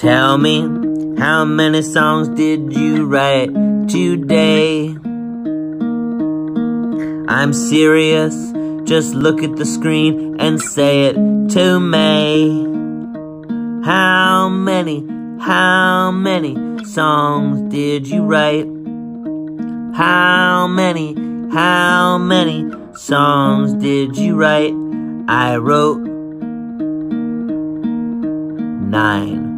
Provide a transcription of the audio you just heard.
Tell me, how many songs did you write today? I'm serious, just look at the screen and say it to me. How many, how many songs did you write? How many, how many songs did you write? I wrote nine.